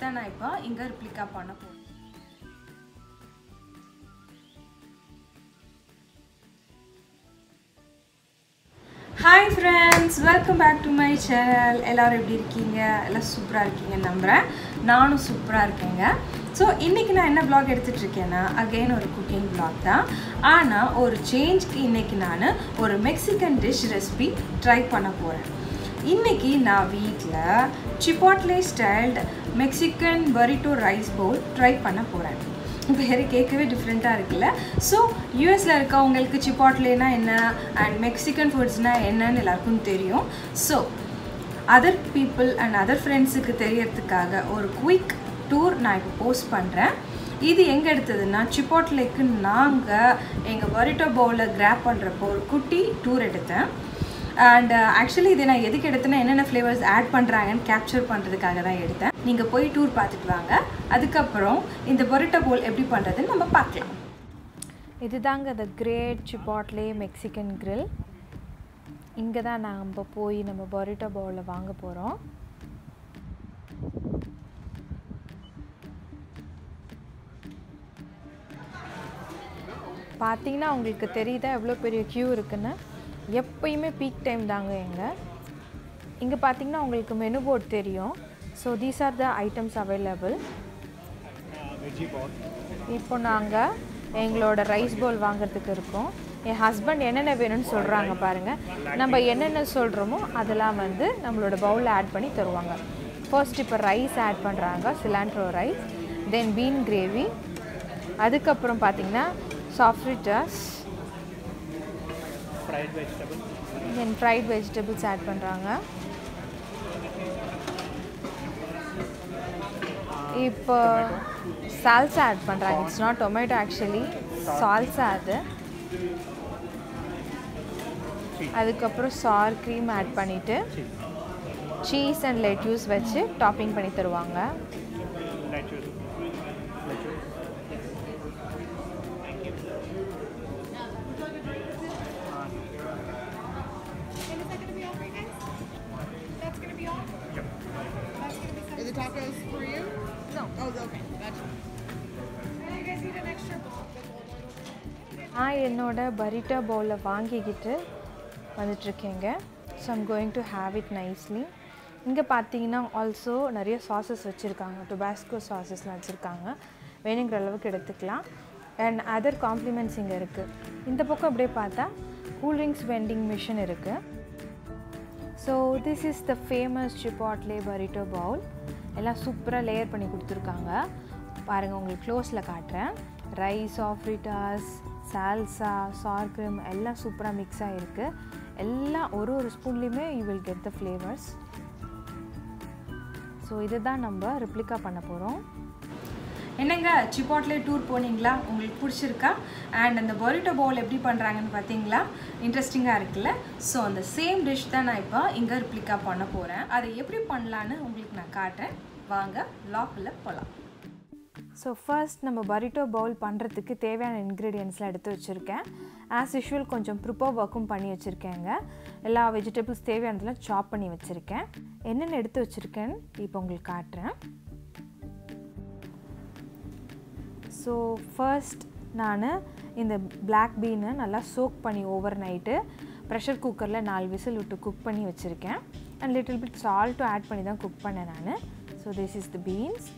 தான் நான் இப்போ? இங்கே ரிப்ளிகா பண்ண போகிறேன் hi friends welcome back to my channel எல்லோரும் எப்படி இருக்கீங்க? எல்லாம் சூப்பராக இருக்கீங்க நம்புகிறேன் நானும் சூப்பராக இருக்கேங்க. ஸோ இன்றைக்கி நான் என்ன ப்ளாக் எடுத்துகிட்டு இருக்கேன்னா அகெயின் ஒரு குக்கிங் ப்ளாக் தான். ஆனால் ஒரு சேஞ்ச்க்கு இன்றைக்கி நான் ஒரு மெக்சிகன் டிஷ் ரெசிபி ட்ரை பண்ண போகிறேன் இன்றைக்கி நான் வீட்டில் Chipotle styled Mexican burrito rice bowl try பண்ண போகிறேன் பேர் கேட்கவே டிஃப்ரெண்ட்டாக இருக்குல்ல? ஸோ யூஎஸில் இருக்கவங்களுக்கு சிப்பாட்லேனா என்ன? அண்ட் மெக்சிகன் ஃபுட்ஸ்னால் என்னன்னு எல்லாருக்கும் தெரியும். So other people and other ஃப்ரெண்ட்ஸுக்கு தெரியறதுக்காக ஒரு குயிக் டூர் நான் இப்போ போஸ்ட் பண்ணுறேன் இது எங்கே எடுத்ததுன்னா சிப்பாட்லேக்கு நாங்கள் எங்கள் பரிட்டோ பவுலில் கிராப் பண்ணுறப்போ ஒரு குட்டி டூர் எடுத்தேன். அண்ட் ஆக்சுவலி uh, இதை நான் எதுக்கு எடுத்தேன்னா என்னென்ன ஃப்ளேவர்ஸ் ஆட் பண்ணுறாங்கன்னு கேப்சர் பண்ணுறதுக்காக தான் எடுத்தேன். நீங்கள் போய் டூர் பார்த்துட்டு வாங்க. அதுக்கப்புறம் இந்த பொரிட்டோ போல் எப்படி பண்ணுறதுன்னு நம்ம பார்க்கலாம். இதுதாங்க the great Chipotle Mexican grill இங்கே தான் நம்ம போய் நம்ம பொரிட்டோ பவுலில் வாங்க போகிறோம் பார்த்தீங்கன்னா உங்களுக்கு தெரியுதா எவ்வளோ பெரிய க்யூ இருக்குன்னு? எப்பயுமே பீக் டைம் தாங்க எங்கள் இங்கே பார்த்தீங்கன்னா உங்களுக்கு மெனு போர்ட் தெரியும். So these are the items available இப்போ நாங்கள் எங்களோட ரைஸ் பவுல் வாங்குறதுக்கு இருக்கோம். என் ஹஸ்பண்ட் என்னென்ன வேணும்னு சொல்கிறாங்க பாருங்கள் நம்ம என்னென்ன சொல்கிறோமோ அதெல்லாம் வந்து நம்மளோட பவுலில் ஆட் பண்ணி தருவாங்க. ஃபர்ஸ்ட் இப்போ ரைஸ் ஆட் பண்ணுறாங்க cilantro rice then bean gravy அதுக்கப்புறம் பார்த்தீங்கன்னா sofritas then fried vegetables add பண்ணுறாங்க இப்போ சால்சா ஆட் பண்ணுறாங்க it's not tomato actually salsa அது. அதுக்கப்புறம் சார் க்ரீம் ஆட் பண்ணிவிட்டு சீஸ் அண்ட் லெட்யூஸ் வச்சு டாப்பிங் பண்ணி தருவாங்க. நான் என்னோட பரிட்டா பவுலை வாங்கிக்கிட்டு வந்துட்ருக்கேங்க so I'm going to have it nicely இங்கே பார்த்தீங்கன்னா ஆல்சோ நிறைய சாசஸ் வச்சுருக்காங்க. டொபாஸ்கோ சாசஸ்லாம் வச்சுருக்காங்க. வேணுங்கிற அளவுக்கு எடுத்துக்கலாம். அண்ட் அதர் காம்ப்ளிமெண்ட்ஸ் இங்கே இருக்குது இந்த பக்கம் அப்படியே பார்த்தா கூல்ட்ரிங்க்ஸ் வெண்டிங் மிஷின் இருக்குது so this is the famous Chipotle burrito bowl எல்லாம் சூப்பராக லேயர் பண்ணி கொடுத்துருக்காங்க. பாருங்கள் உங்களுக்கு க்ளோஸில் காட்டுறேன். ரைஸ் ஆஃப்ரிட்டாஸ் சால்சா சார்க்ரிம் எல்லாம் சூப்பராக மிக்ஸ் ஆகிருக்கு எல்லாம் ஒரு ஒரு ஸ்பூன்லேயுமே you will get the flavours so இதுதான் நம்ம ரிப்ளிகா பண்ண போகிறோம் என்னங்க சிப்பாட்லே டூர் போனீங்களா? உங்களுக்கு பிடிச்சிருக்கா? அண்ட் அந்த பொரிட்டோ பவுல் எப்படி பண்ணுறாங்கன்னு பார்த்தீங்களா இன்ட்ரெஸ்டிங்காக இருக்குல்ல? ஸோ அந்த சேம் டிஷ் தான் நான் இப்போ இங்கே ரிப்ளிகா பண்ண போகிறேன் அதை எப்படி பண்ணலான்னு உங்களுக்கு நான் காட்டுறேன். வாங்க லாக்கில் போகலாம் ஸோ ஃபர்ஸ்ட் நம்ம பரிட்டோ பவுல் பண்ணுறதுக்கு தேவையான இன்க்ரீடியன்ஸ்லாம் எடுத்து வச்சுருக்கேன். ஆஸ் யூஷுவல் கொஞ்சம் ப்ரிப்பர் ஒர்க்கும் பண்ணி வச்சுருக்கேங்க. எல்லா வெஜிடபிள்ஸ் தேவையானதெல்லாம் சாப் பண்ணி வச்சுருக்கேன். என்னென்ன எடுத்து வச்சுருக்கேன்னு இப்போ உங்களுக்கு காட்டுறேன். ஸோ ஃபர்ஸ்ட் நான் இந்த பிளாக் பீனை நல்லா சோக் பண்ணி ஓவர் நைட்டு ப்ரெஷர் குக்கரில் நாலு விசில் விட்டு குக் பண்ணி வச்சுருக்கேன். அண்ட் லிட்டில் பிட் சால்ட்டும் ஆட் பண்ணி தான் குக் பண்ணேன் நான். So this is the beans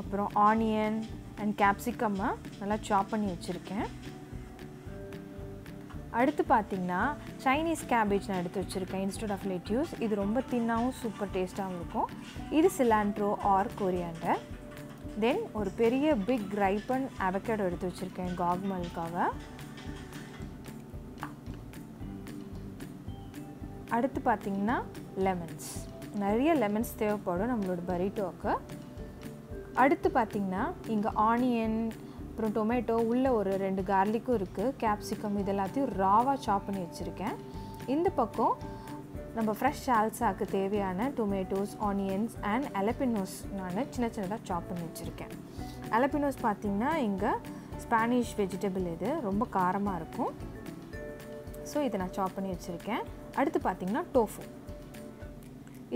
அப்புறம் ஆனியன் அண்ட் கேப்சிகம்மை நல்லா சாப் பண்ணி வச்சுருக்கேன். அடுத்து பார்த்திங்கன்னா சைனீஸ் கேபேஜ் நான் எடுத்து வச்சுருக்கேன். இன்ஸ்டெட் ஆஃப் லெட்யூஸ் இது ரொம்ப தின்னாகவும் சூப்பர் டேஸ்ட்டாகவும் இருக்கும். இது சிலாண்ட்ரோ ஆர் கொரியாண்டர் தென் ஒரு பெரிய பிக் ரைப்பன் அவக்கேடோ எடுத்து வச்சுருக்கேன் காக்மல்காவை அடுத்து பார்த்திங்கன்னா லெமன்ஸ் நிறைய லெமன்ஸ் தேவைப்படும் நம்மளோட பரிட்டோக்கு அடுத்து பார்த்திங்கன்னா இங்கே ஆனியன் அப்புறம் டொமேட்டோ உள்ளே ஒரு ரெண்டு கார்லிக்கும் இருக்குது கேப்சிகம் இது எல்லாத்தையும் ராவாக சாப் பண்ணி வச்சுருக்கேன். இந்த பக்கம் நம்ம ஃப்ரெஷ் சால்சாக்கு தேவையான டொமேட்டோஸ் ஆனியன்ஸ் அண்ட் அலப்பினோஸ் நான் சின்ன சின்னதாக சாப் பண்ணி வச்சுருக்கேன். அலப்பினோஸ் பார்த்திங்கன்னா இங்கே ஸ்பானிஷ் வெஜிடபிள் இது ரொம்ப காரமாக இருக்கும். ஸோ இதை நான் சாப் பண்ணி வச்சுருக்கேன். அடுத்து பார்த்திங்கன்னா டோஃபு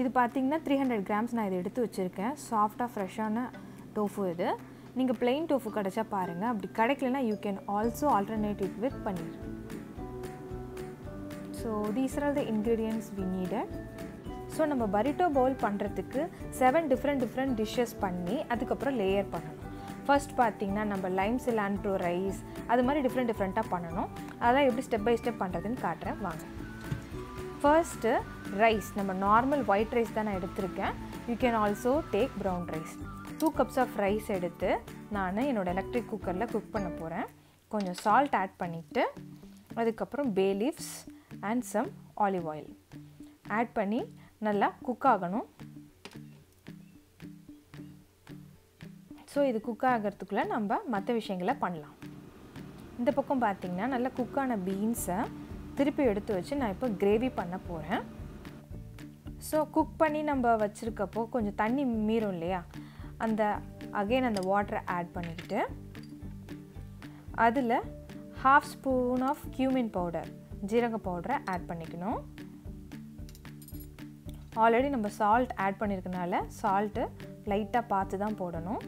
இது பார்த்தீங்கன்னா த்ரீ ஹண்ட்ரட் கிராம்ஸ் நான் இதை எடுத்து வச்சுருக்கேன். சாஃப்டாக ஃப்ரெஷ்ஷான டோஃபு இது. நீங்கள் பிளெயின் டோஃபு கிடச்சா பாருங்கள் அப்படி கிடைக்கலனா you can also alternative with paneer so these are the ingredients we needed so நம்ம பரிட்டோ பவுல் பண்ணுறதுக்கு செவன் டிஃப்ரெண்ட் டிஃப்ரெண்ட் டிஷ்ஷஸ் பண்ணி அதுக்கப்புறம் லேயர் பண்ணணும். ஃபர்ஸ்ட் பார்த்தீங்கன்னா நம்ம லைம் சிலான்ட்ரோ ரைஸ் அது மாதிரி டிஃப்ரெண்ட் டிஃப்ரெண்ட்டாக பண்ணணும். அதெல்லாம் எப்படி ஸ்டெப் பை ஸ்டெப் பண்ணுறதுன்னு காட்டுறேன். வாங்க. ஃபர்ஸ்ட்டு ரைஸ் நம்ம நார்மல் ஒயிட் ரைஸ் தான் நான் எடுத்திருக்கேன். You can also take brown rice two cups of rice எடுத்து நான் என்னோடய எலக்ட்ரிக் குக்கரில் குக் பண்ண போகிறேன் கொஞ்சம் சால்ட் ஆட் பண்ணிவிட்டு அதுக்கப்புறம் bay leaves and some olive oil add பண்ணி நல்லா குக் ஆகணும். ஸோ இது குக் ஆகிறதுக்குள்ளே நம்ம மற்ற விஷயங்களை பண்ணலாம். இந்த பக்கம் பார்த்திங்கன்னா நல்லா குக்கான பீன்ஸை திருப்பி எடுத்து வச்சு நான் இப்போ கிரேவி பண்ண போகிறேன் ஸோ குக் பண்ணி நம்ம வச்சுருக்கப்போ கொஞ்சம் தண்ணி மீறும் இல்லையா? அந்த அகெயின் அந்த வாட்டரை ஆட் பண்ணிக்கிட்டு அதில் half spoon of cumin powder ஜீரக பவுடரை ஆட் பண்ணிக்கணும். ஆல்ரெடி நம்ம சால்ட் ஆட் பண்ணியிருக்கனால சால்ட்டு லைட்டாக பார்த்து தான் போடணும்.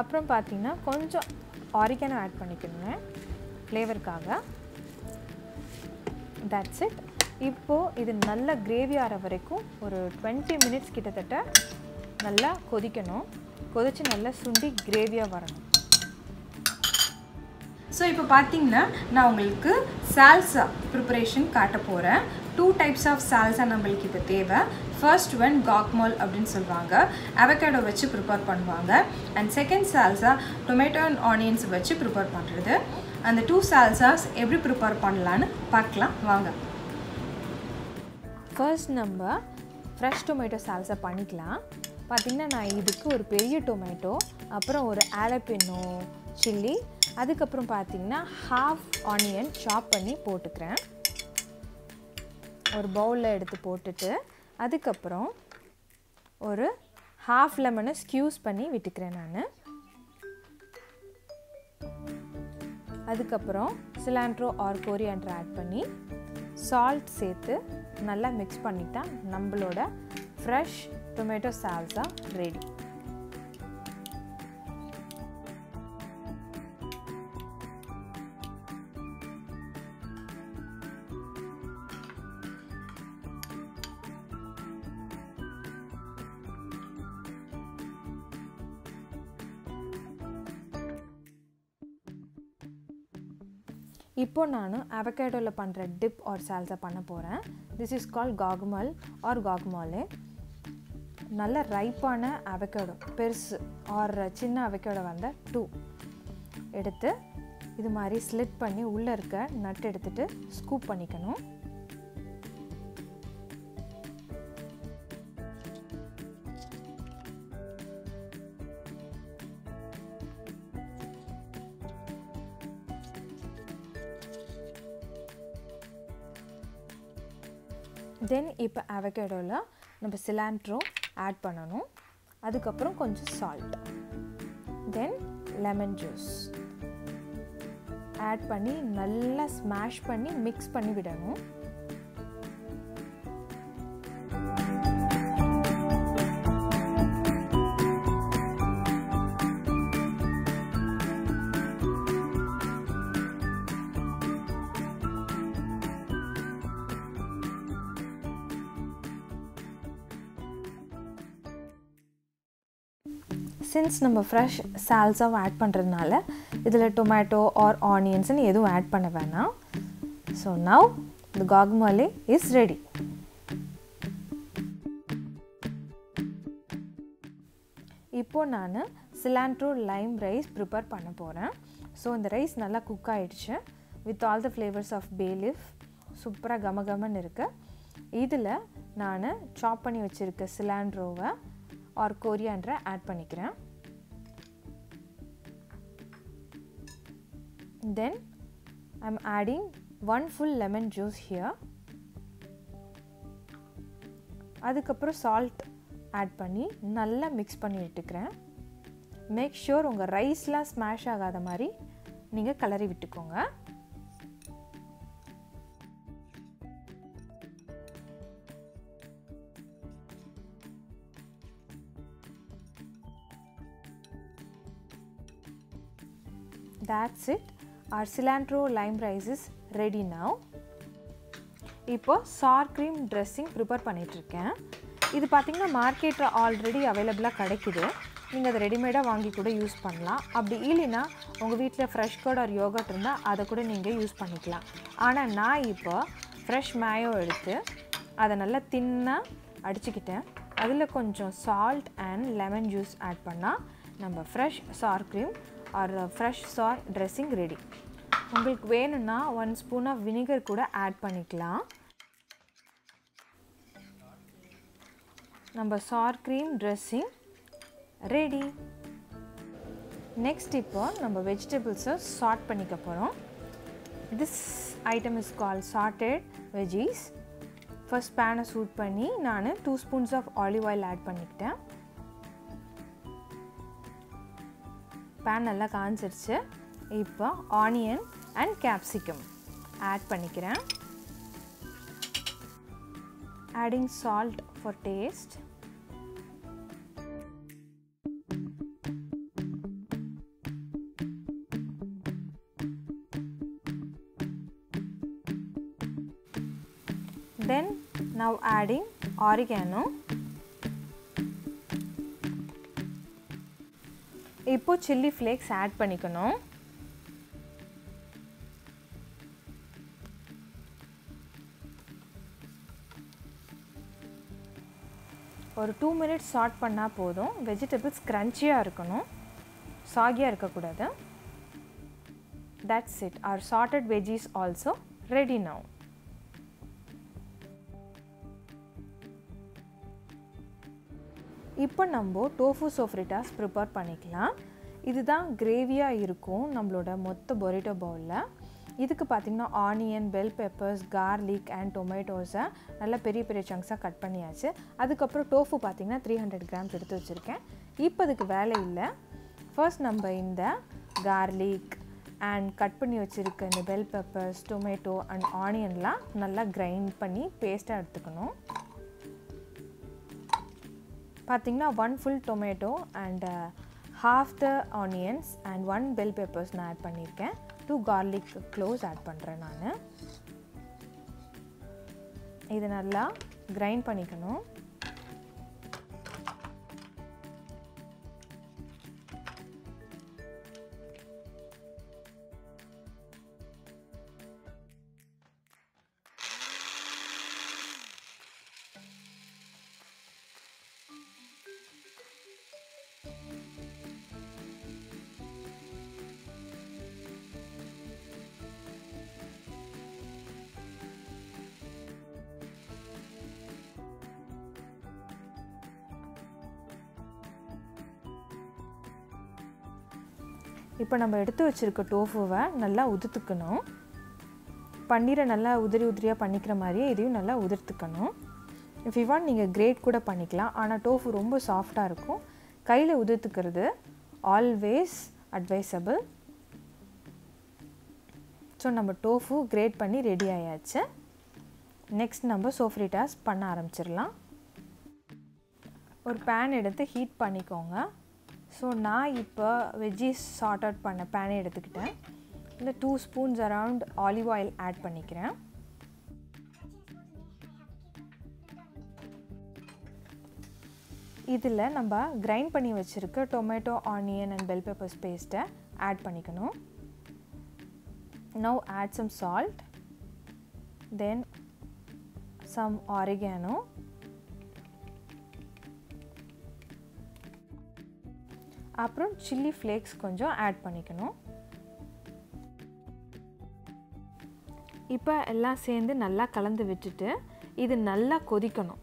அப்புறம் பார்த்தீங்கன்னா கொஞ்சம் ஆரிகனோ ஆட் பண்ணிக்கணுங்க. ஃப்ளேவருக்காக தட்ஸ் இட் இப்போது இது நல்ல கிரேவி ஆகிற வரைக்கும் ஒரு டுவெண்ட்டி மினிட்ஸ் கிட்டத்தட்ட நல்லா கொதிக்கணும். கொதித்து நல்லா சுண்டி கிரேவியாக வரணும். ஸோ இப்போ பார்த்தீங்கன்னா நான் உங்களுக்கு சால்சா ப்ரிப்பரேஷன் காட்ட போகிறேன் டூ டைப்ஸ் ஆஃப் சால்சா நம்மளுக்கு இப்போ தேவை. ஃபர்ஸ்ட் ஒன் காக்மால் அப்படின்னு சொல்லுவாங்க. அவகேடோ வச்சு ப்ரிப்பேர் பண்ணுவாங்க. And second salsa tomato and onions வச்சு ப்ரிப்பேர் பண்ணுறது அந்த டூ சால்சாஸ் எப்படி ப்ரிப்பேர் பண்ணலான்னு பார்க்கலாம். வாங்க. ஃபர்ஸ்ட் நம்ம ஃப்ரெஷ் டொமேட்டோ சால்சா பண்ணிக்கலாம். பார்த்திங்கன்னா நான் இதுக்கு ஒரு பெரிய டொமேட்டோ அப்புறம் ஒரு ஆலப்பினோ சில்லி அதுக்கப்புறம் பார்த்தீங்கன்னா ஹாஃப் ஆனியன் சாப் பண்ணி போட்டுக்கிறேன். ஒரு பவுலில் எடுத்து போட்டுட்டு அதுக்கப்புறம் ஒரு ஹாஃப் லெமனை ஸ்க்யூஸ் பண்ணி விட்டுக்கிறேன் நான். அதுக்கப்புறம் சிலாண்ட்ரோ ஆர் கோரியாண்டர் ஆட் பண்ணி சால்ட் சேர்த்து நல்லா மிக்ஸ் பண்ணிட்டா நம்மளோட ஃப்ரெஷ் டொமேட்டோ சால்சா ரெடி இப்போ நான் அவகேடோவில் பண்ணுற டிப் ஆர் சால்சா பண்ண போகிறேன் this is call guacamole or guacamole நல்ல ரைப்பான அவகேடோ பெருசு ஆர் சின்ன அவகேடோ வந்த டூ எடுத்து இது மாதிரி ஸ்லிட் பண்ணி உள்ளே இருக்க நட் எடுத்துகிட்டு ஸ்கூப் பண்ணிக்கணும். தென் இப்போ அவகேடோவில் நம்ம சிலாண்ட்ரோ ஆட் பண்ணணும். அதுக்கப்புறம் கொஞ்சம் salt then lemon juice add பண்ணி நல்லா ஸ்மாஷ் பண்ணி மிக்ஸ் பண்ணி விடணும். சின்ஸ் நம்ம ஃப்ரெஷ் சால்சாவை ஆட் பண்ணுறதுனால இதில் டொமேட்டோ ஆர் ஆனியன்ஸ்னு எதுவும் ஆட் பண்ண வேணாம். So now the guacamole is ready இப்போது நான் சிலாண்ட்ரோ லைம் ரைஸ் ப்ரிப்பேர் பண்ண போகிறேன் ஸோ இந்த ரைஸ் நல்லா குக் ஆகிடுச்சு with all the flavours of bay leaf சூப்பராக கமகமன்னு இருக்குது இதில் நான் சாப் பண்ணி வச்சுருக்க சிலாண்ட்ரோவை ஆர் கோரியாண்டரை ஆட் பண்ணிக்கிறேன். Then I'm adding one full lemon juice here அதுக்கப்புறம் சால்ட் ஆட் பண்ணி நல்லா மிக்ஸ் பண்ணி விட்டுக்கிறேன். மேக் ஷூர் உங்கள் ரைஸ்லாம் ஸ்மாஷ் ஆகாத மாதிரி நீங்கள் கலரி விட்டுக்கோங்க. That's it. Our cilantro lime rice is ready now. இப்போ சார் க்ரீம் ட்ரெஸ்ஸிங் ப்ரிப்பேர் பண்ணிகிட்ருக்கேன் இது பார்த்திங்கன்னா மார்க்கெட்டில் ஆல்ரெடி அவைலபிளாக கிடைக்குது. நீங்கள் அதை ரெடிமேடாக வாங்கி கூட யூஸ் பண்ணலாம். அப்படி இல்லைன்னா உங்கள் வீட்டில் ஃப்ரெஷ் கர்ட் ஆர் யோகட் இருந்தால் அதை கூட நீங்கள் யூஸ் பண்ணிக்கலாம். ஆனால் நான் இப்போ ஃப்ரெஷ் மேயோ எடுத்து அதை நல்லா தின்னாக அடிச்சுக்கிட்டேன். அதில் கொஞ்சம் salt and lemon juice add பண்ணால் நம்ம fresh sour cream or fresh sour dressing ready. உங்களுக்கு வேணும்னா ஒன் ஸ்பூன் ஆஃப் வினிகர் கூட ஆட் பண்ணிக்கலாம். நம்ம sour cream dressing ready next இப்போ நம்ம வெஜிடபிள்ஸை சார்ட் பண்ணிக்க போகிறோம் this item is call sautéed veggies first பேனை சூட் பண்ணி நான் two spoons of olive oil add பண்ணிக்கிட்டேன். பேன் நல்லா காஞ்சிருச்சு இப்போ ஆனியன் அண்ட் கேப்சிகம் ஆட் பண்ணிக்கிறேன் adding salt for taste then now adding oregano இப்போது சில்லி ஃப்ளேக்ஸ் ஆட் பண்ணிக்கணும். ஒரு டூ மினிட்ஸ் சாட் பண்ணால் போதும். வெஜிடபிள்ஸ் க்ரன்ச்சியாக இருக்கணும். சாகியாக இருக்கக்கூடாது. That's it our charred veggies also ready now இப்போ நம்ம டோஃபு சோஃப்ரிட்டாஸ் ப்ரிப்பேர் பண்ணிக்கலாம். இதுதான் கிரேவியாக இருக்கும் நம்மளோட மொத்த பொரிட்டோ பவுலில் இதுக்கு பார்த்திங்கன்னா onion bell peppers garlic and டொமேட்டோஸை நல்லா பெரிய பெரிய சங்க்ஸாக கட் பண்ணியாச்சு. அதுக்கப்புறம் டோஃபு பார்த்திங்கன்னா த்ரீ ஹண்ட்ரட் கிராம்ஸ் எடுத்து வச்சுருக்கேன். இப்போ அதுக்கு வேலை இல்லை. ஃபர்ஸ்ட் நம்ம இந்த கார்லிக் அண்ட் கட் பண்ணி வச்சுருக்க இந்த பெல் பெப்பர்ஸ் டொமேட்டோ அண்ட் ஆனியன்லாம் நல்லா கிரைண்ட் பண்ணி பேஸ்ட்டாக எடுத்துக்கணும். பார்த்திங்கன்னா one full tomato and half the onions and one bell peppers நான் ஆட் பண்ணியிருக்கேன் டூ கார்லிக் க்ளோஸ் ஆட் பண்ணுறேன் நான். இது நல்லா கிரைண்ட் பண்ணிக்கணும். இப்போ நம்ம எடுத்து வச்சுருக்க டோஃபுவை நல்லா உதுத்துக்கணும். பன்னீரை நல்லா உதிரி உதிரியாக பண்ணிக்கிற மாதிரியே இதையும் நல்லா உதிர்த்துக்கணும். இஃப் யூ வாண்ட் நீங்கள் கிரேட் கூட பண்ணிக்கலாம். ஆனால் டோஃபு ரொம்ப சாஃப்டாக இருக்கும். கையில் உதிர்த்துக்கிறது ஆல்வேஸ் அட்வைசபிள் ஸோ நம்ம டோஃபு கிரேட் பண்ணி ரெடி ஆயாச்சு. நெக்ஸ்ட் நம்ம சோஃப்ரிட்டாஸ் பண்ண ஆரம்பிச்சிடலாம். ஒரு பேன் எடுத்து ஹீட் பண்ணிக்கோங்க. ஸோ நான் இப்போ வெஜ்ஜீஸ் சார்ட் அவுட் பண்ண பேனை எடுத்துக்கிட்டேன். இல்லை two spoons around olive oil add பண்ணிக்கிறேன். இதில் நம்ம கிரைண்ட் பண்ணி வச்சுருக்க tomato onion and bell peppers பேஸ்ட்டை ஆட் பண்ணிக்கணும். Now add some salt then some oregano அப்புறம் சில்லி ஃப்ளேக்ஸ் கொஞ்சம் ஆட் பண்ணிக்கணும். இப்போ எல்லாம் சேர்ந்து நல்லா கலந்து விட்டுட்டு இது நல்லா கொதிக்கணும்.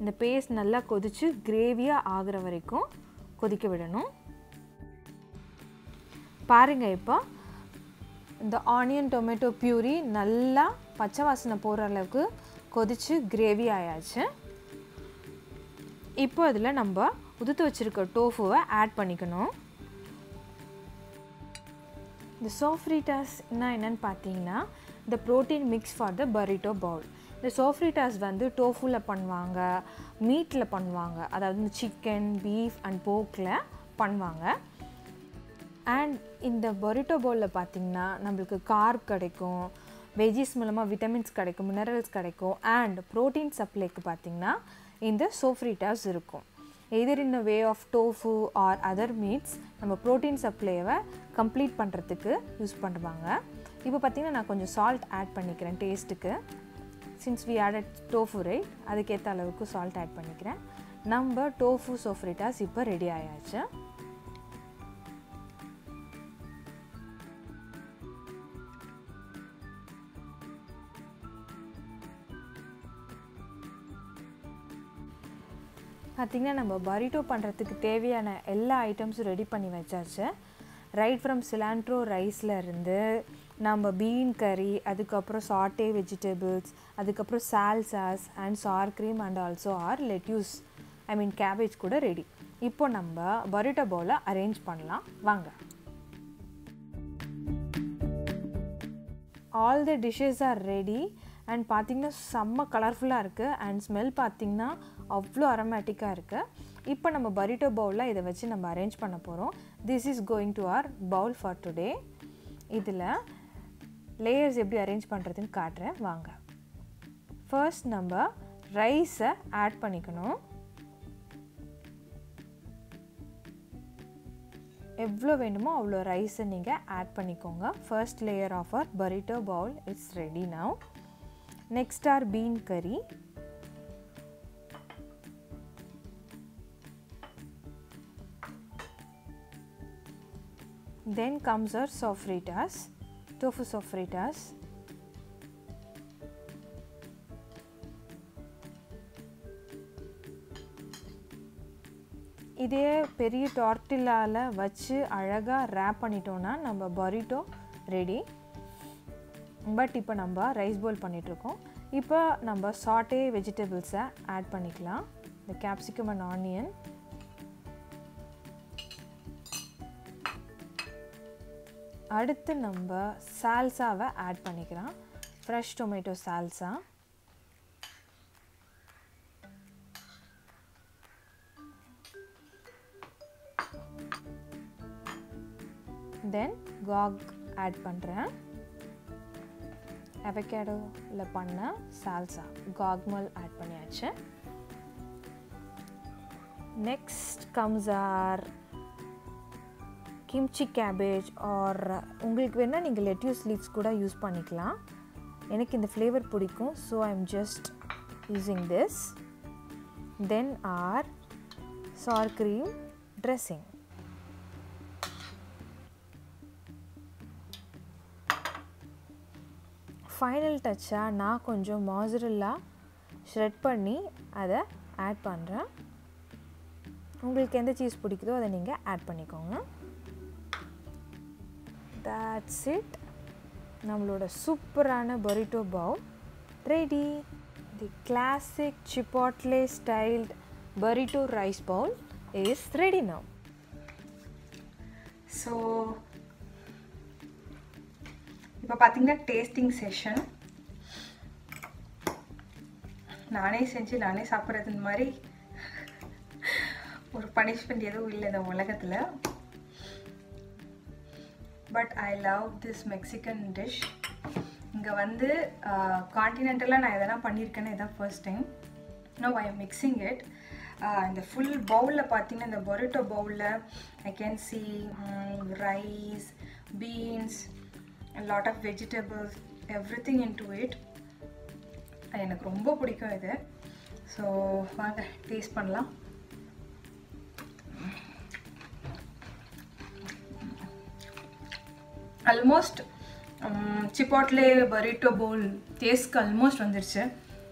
இந்த பேஸ்ட் நல்லா கொதித்து கிரேவியாக ஆகிற வரைக்கும் கொதிக்க விடணும். பாருங்கள் இப்போ இந்த ஆனியன் டொமேட்டோ பியூரி நல்லா பச்சை வாசனை போகிற அளவுக்கு கொதித்து கிரேவி ஆயாச்சு. இப்போ அதில் நம்ம உதுத்து வச்சுருக்க டோஃபுவை ஆட் பண்ணிக்கணும். இந்த சோஃப்ரிட்டாஸ்னால் என்னென்னு பார்த்தீங்கன்னா இந்த protein mix for the burrito bowl இந்த சோஃப்ரிட்டாஸ் வந்து டோஃபுவில் பண்ணுவாங்க மீட்டில் பண்ணுவாங்க. அதாவது இந்த சிக்கன் பீஃப் அண்ட் போக்கில் பண்ணுவாங்க. அண்ட் இந்த பொரிட்டோ பவுலில் பார்த்தீங்கன்னா நம்மளுக்கு கார்ப் கிடைக்கும் வெஜிஸ் மூலமாக விட்டமின்ஸ் கிடைக்கும் மினரல்ஸ் கிடைக்கும் அண்ட் ப்ரோட்டீன் சப்ளைக்கு பார்த்தீங்கன்னா இந்த சோஃப்ரிட்டாஸ் இருக்கும். Either in way of tofu or other meats நம்ம ப்ரோட்டீன் சப்ளைவை கம்ப்ளீட் பண்ணுறதுக்கு யூஸ் பண்ணுவாங்க. இப்போ பார்த்தீங்கன்னா நான் கொஞ்சம் சால்ட் ஆட் பண்ணிக்கிறேன் டேஸ்ட்டுக்கு since we added tofu right அதுக்கேற்ற அளவுக்கு சால்ட் ஆட் பண்ணிக்கிறேன். நம்ம டோஃபு சோஃப்ரிட்டாஸ் இப்போ ரெடி ஆயாச்சு. பார்த்திங்கன்னா நம்ம பரிட்டோ பண்ணுறதுக்கு தேவையான எல்லா ஐட்டம்ஸும் ரெடி பண்ணி வச்சாச்சு. ரைட் ஃப்ரம் சிலாண்ட்ரோ ரைஸில் இருந்து நம்ம பீன் கறி அதுக்கப்புறம் சாட்டே வெஜிடபிள்ஸ் அதுக்கப்புறம் salsas and sour cream and also our lettuce I mean cabbage கூட ரெடி இப்போ நம்ம பரோட்டா பவுலை அரேஞ்ச் பண்ணலாம். வாங்க. All the dishes are ready and பார்த்திங்கன்னா செம்ம கலர்ஃபுல்லாக இருக்குது அண்ட் ஸ்மெல் பார்த்திங்கன்னா அவ்வளோ அரோமேட்டிக்காக இருக்குது இப்போ நம்ம பரிட்டோ பவுலில் இதை வச்சு நம்ம அரேஞ்ச் பண்ண போகிறோம் this is going to our bowl for today இதில் லேயர்ஸ் எப்படி அரேஞ்ச் பண்ணுறதுன்னு காட்டுறேன். வாங்க. ஃபர்ஸ்ட் நம்ம ரைஸை ஆட் பண்ணிக்கணும். எவ்வளோ வேணுமோ அவ்வளோ ரைஸை நீங்கள் ஆட் பண்ணிக்கோங்க. First layer of our burrito bowl it's ready now next our bean curry then comes our sofritas tofu sofritas இதே பெரிய டார்டில்லாவில் வச்சு அழகாக ரேப் பண்ணிட்டோன்னா நம்ம பரிட்டோ ரெடி பட் இப்போ நம்ம ரைஸ் பவுல் பண்ணிகிட்ருக்கோம் இப்போ நம்ம சாட்டே வெஜிடபிள்ஸை ஆட் பண்ணிக்கலாம். இந்த கேப்சிகம் அண்ட் ஆனியன் அடுத்து நம்ம சால்சாவை ஆட் பண்ணிக்கலாம். Fresh tomato salsa then guac add பண்ணுறேன் அவகேடோவில் பண்ண சால்சா காக்மல் ஆட் பண்ணியாச்சு. Next comes our kimchi cabbage or உங்களுக்கு வேணால் நீங்கள் லெட்யூஸ் லீவ்ஸ் கூட யூஸ் பண்ணிக்கலாம். எனக்கு இந்த ஃப்ளேவர் பிடிக்கும் so I am just using this then our sour cream dressing final டச்சாக நான் கொஞ்சம் மாசுரல்லா ஷ்ரெட் பண்ணி அதை ஆட் பண்ணுறேன் உங்களுக்கு எந்த சீஸ் பிடிக்குதோ அதை நீங்கள் ஆட் பண்ணிக்கோங்க. தேட்ஸ் இட் நம்மளோட சூப்பரான burrito bowl ready the classic Chipotle styled burrito rice bowl is ready now so இப்போ பார்த்தீங்கன்னா டேஸ்டிங் செஷன் நானே செஞ்சு நானே சாப்பிட்றது இந்த மாதிரி ஒரு பனிஷ்மெண்ட் எதுவும் இல்லை இந்த உலகத்தில். But I love this Mexican dish இங்கே வந்து காண்டினென்டலாக நான் எதனா பண்ணியிருக்கேன்னு இதான் first time no I am mixing it இந்த ஃபுல் பவுலில் பார்த்தீங்கன்னா இந்த பொரிட்டோ பவுலில் I can see rice beans lot of vegetables everything into it எனக்கு ரொம்ப பிடிக்கும் இது. ஸோ வாங்க டேஸ்ட் பண்ணலாம். Almost um, Chipotle burrito bowl டேஸ்ட்க்கு ஆல்மோஸ்ட் வந்துருச்சு.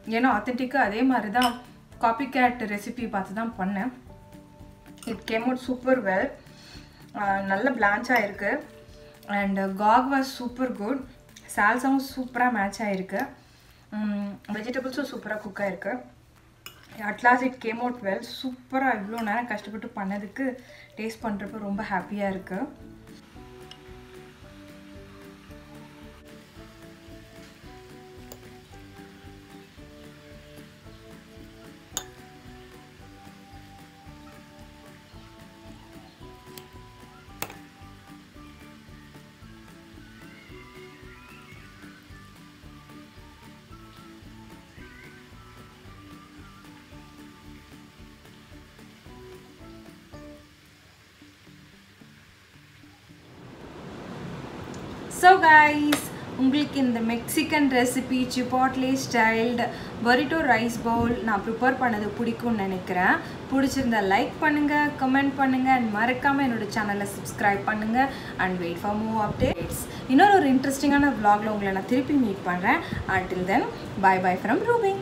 ஏன்னா ஆத்தென்டிக்காக அதே மாதிரி தான் காப்பி கேட் ரெசிபி பார்த்து தான் பண்ணேன் it came out super well நல்ல பிளான்ச்சாக இருக்குது and guac was super good சால்சாவும் சூப்பராக மேட்ச் ஆகிருக்கு வெஜிடபிள்ஸும் சூப்பராக குக் ஆகிருக்கு at last it came out well சூப்பராக இவ்வளோ நேரம் கஷ்டப்பட்டு பண்ணதுக்கு டேஸ்ட் பண்ணுறப்ப ரொம்ப ஹாப்பியாக இருக்குது ஸோ கைஸ் உங்களுக்கு இந்த Mexican recipe Chipotle styled burrito rice bowl நான் ப்ரிப்பேர் பண்ணது பிடிக்கும்னு நினைக்கிறேன். பிடிச்சிருந்தா லைக் பண்ணுங்கள் கமெண்ட் பண்ணுங்கள் அண்ட் மறக்காமல் என்னோட சேனலை சப்ஸ்கிரைப் பண்ணுங்கள் and wait for more updates இன்னொரு ஒரு இன்ட்ரெஸ்டிங்கான vlogல உங்களை நான் திருப்பி மீட் பண்ணுறேன் until then bye bye from ரூபிங்